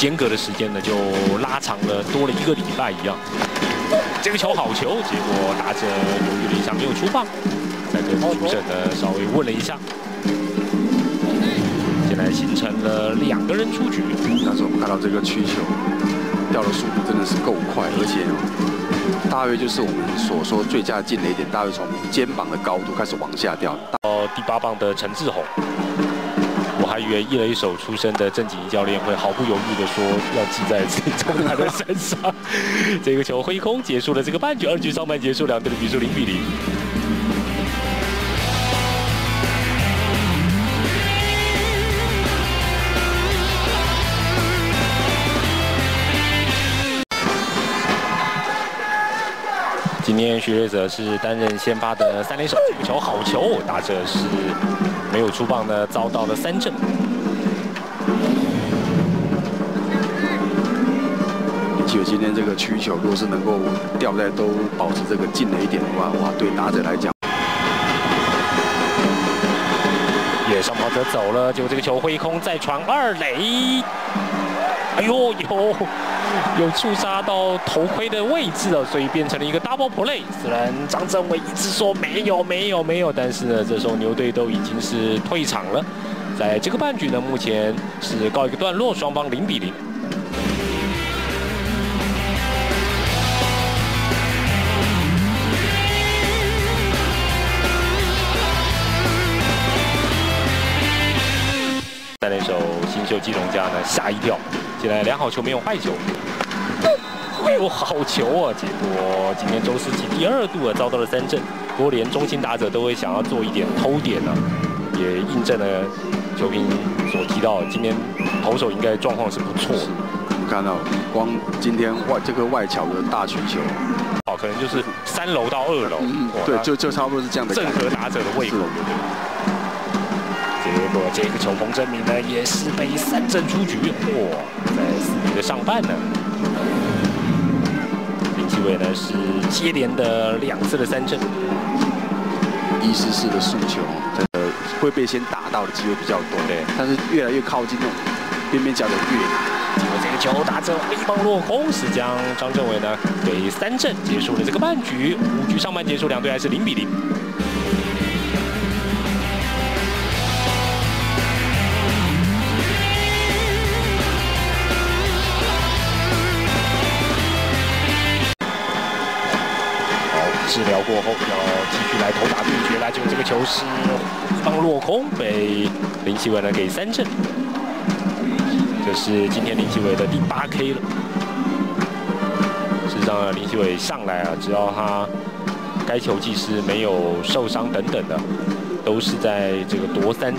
间隔的时间呢就拉长了多了一个礼拜一样。这个球好球，结果打者犹豫了一下没有出棒，再跟主审呢稍微问了一下，现在形成了两个人出局。但是我们看到这个曲球掉的速度真的是够快，而且大约就是我们所说最佳进垒点，大约从肩膀的高度开始往下掉。到第八棒的陈志宏。还以为一垒手出身的正经教练会毫不犹豫地说要记在自己中南的身上。这个球挥空，结束了这个半局，二局上半结束，两队的比数零比零。今天徐瑞泽是担任先发的三垒手，这个球好球，打者是。没有出棒的，遭到了三振。记得今天这个曲球，如果是能够吊在都保持这个近了一点的话，哇，对打者来讲，野上跑者走了，结果这个球挥空再传二垒，哎呦，呦有触杀到头盔的位置了，所以变成了一个 double play。虽然张镇伟一直说没有没有没有，但是呢，这时候牛队都已经是退场了。在这个半局呢，目前是告一个段落，双方零比零。在那首新秀基隆家呢，吓一跳。进来良好球，没有坏球。哎呦，好球啊！结果今天周思齐第二度啊遭到了三振。不过连中心打者都会想要做一点偷点呢，也印证了球评所提到，今天投手应该状况是不错。我们看到光今天外这个外桥的大曲球，哦，可能就是三楼到二楼。嗯，对，就就差不多是这样的。正和打者的胃口。结果这个球彭真明呢，也是被三振出局。哇，在四局的上半呢，林继伟呢是接连的两次的三振。一四四的速球，这个会被先打到的机会比较多。对，但是越来越靠近那种边边角角越难。结果这个球打成一棒落空，是将张政伟呢给三振，结束了这个半局。五局上半结束，两队还是零比零。治疗过后，要继续来投打对决了。结果这个球是放落空，被林奇伟呢给三振。这是今天林奇伟的第八 K 了。事实上，林奇伟上来啊，只要他该球技是没有受伤等等的，都是在这个夺三